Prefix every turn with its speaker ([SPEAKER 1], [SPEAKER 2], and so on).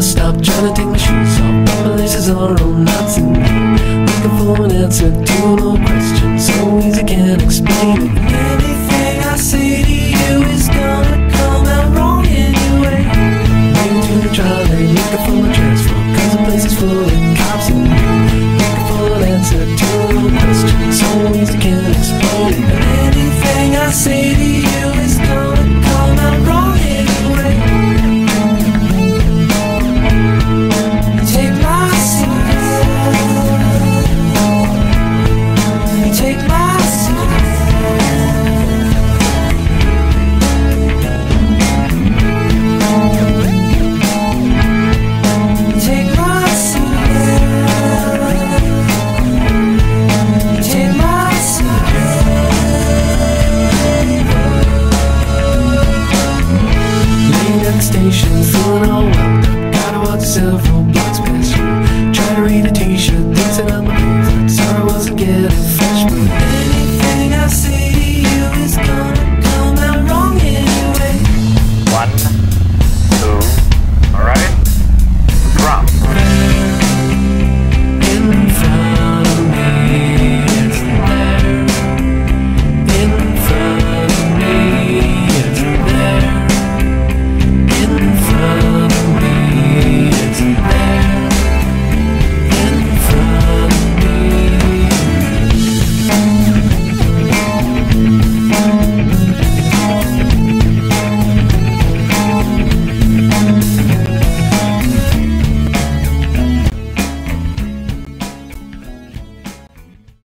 [SPEAKER 1] gotta stop trying to take my shoes off. All my laces are all knots and looking for an answer to no question. So easy, can't explain it. Anything I say to you is gonna come out wrong anyway. Waiting to the trial, looking for a transfer. Cause the place is full of cops and looking for an answer to no question. So easy, can't explain it. Anything I say to you meditation Throwing all up, Gotta walk several blocks past you Try to read a t-shirt, thinks that I'm a favorite Sorry I wasn't getting fresh, but anything I see